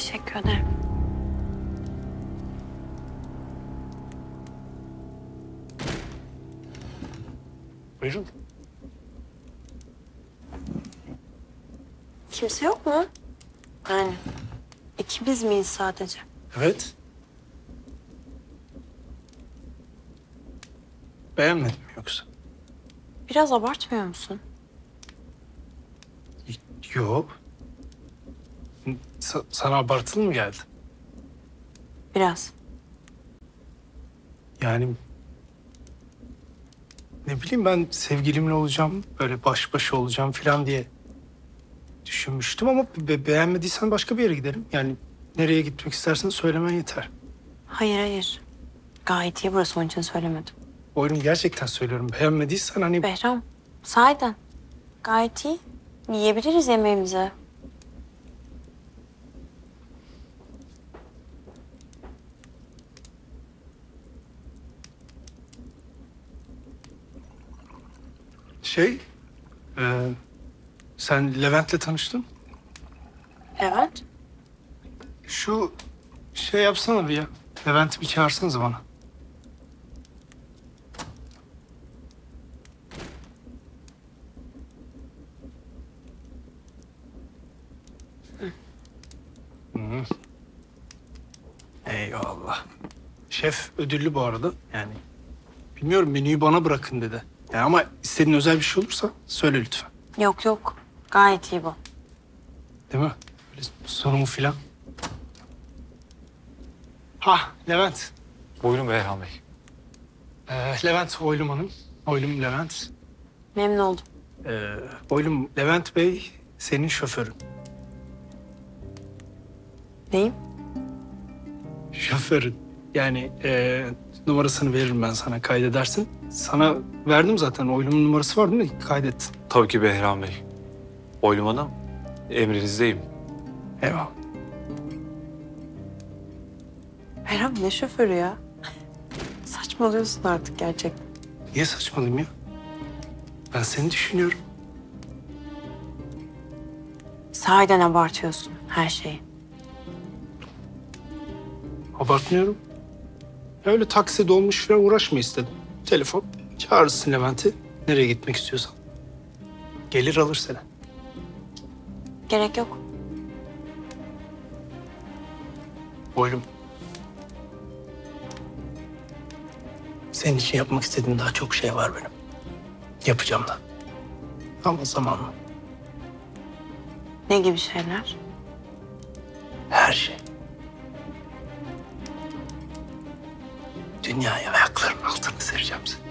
Teşekkür ederim. Buyurun. Kimse yok mu? Yani ikimiz miyiz sadece? Evet. Beğenmedin mi yoksa? Biraz abartmıyor musun? Yok. Sa- sana abartılı mı geldi? Biraz. Yani ne bileyim ben sevgilimle olacağım, böyle baş başa olacağım falan diye düşünmüştüm ama be- beğenmediysen başka bir yere gidelim. Yani nereye gitmek istersen söylemen yeter. Hayır hayır. Gayet iyi burası onun için söylemedim. Oğlum gerçekten söylüyorum. Beğenmediysen hani Behram sahiden gayet iyi. Yiyebiliriz yemeğimizi. Şey... e, sen Levent'le tanıştın. Evet. Şu şey yapsana bir ya. Levent'i bir çağırsanız bana. Hı. Eyvallah. Şef ödüllü bu arada. Yani bilmiyorum menüyü bana bırakın dedi. Yani ama istediğin özel bir şey olursa söyle lütfen. Yok yok. Gayet iyi bu. Değil mi? Böyle sorumu filan. Ha Levent. Buyurun Beyhan Bey. Ee, Levent Oylum Hanım. Oylum Levent. Memnun oldum. Ee, Oylum Levent Bey senin şoförün. Neyim? Şoförün. Yani e, numarasını veririm ben sana kaydedersin. Sana verdim zaten. Oylum'un numarası var değil mi? Kaydettin. Tabii ki Behram Bey. Oylum Hanım, emrinizdeyim. Eyvallah. Behram ne şoförü ya? Saçmalıyorsun artık gerçekten. Niye saçmalayayım ya? Ben seni düşünüyorum. Sahiden abartıyorsun her şeyi. Abartmıyorum. Öyle taksi dolmuş falan uğraşma istedim. Telefon. Çağırırsın Levent'i. Nereye gitmek istiyorsan. Gelir alır seni. Gerek yok. Oylum. Senin için yapmak istediğim daha çok şey var benim. Yapacağım da. Ama zamanla. Ne gibi şeyler? Her şey. Dünyayı ayaklarımın altına sereceğim seni.